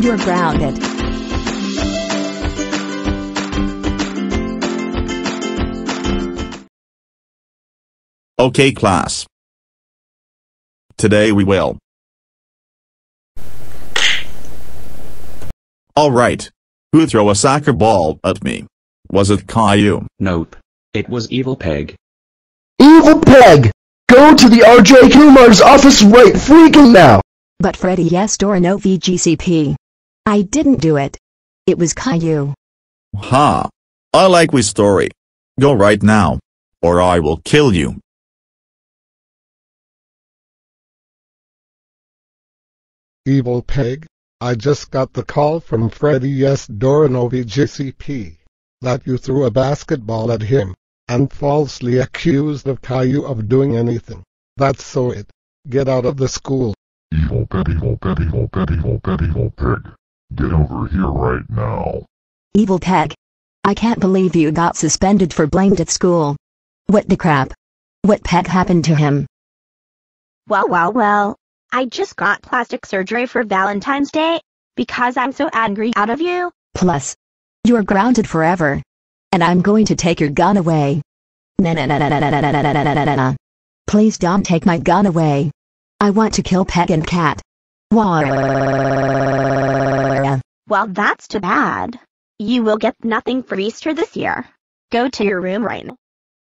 You're grounded. Okay class. Today we will. Alright. Who threw a soccer ball at me? Was it Caillou? Nope. It was Evil Peg. Evil Peg! Go to the RJ Kumar's office right freaking now! But Freddy yes door no VGCP. I didn't do it. It was Caillou. Ha! I like we story. Go right now. Or I will kill you. Evil Peg, I just got the call from Freddy S. Doranovi JCP that you threw a basketball at him and falsely accused of Caillou of doing anything. That's so it. Get out of the school. Evil pet, evil pet, evil pet, evil pet, evil pig. Get over here right now. Evil Peg. I can't believe you got suspended for blamed at school. What the crap? What Peg happened to him? Well, well, well. I just got plastic surgery for Valentine's Day because I'm so angry out of you. Plus, you're grounded forever. And I'm going to take your gun away. Na na na na na na na na na na na na. Please don't take my gun away. I want to kill Peg and Cat. Why? Well, that's too bad. You will get nothing for Easter this year. Go to your room right now.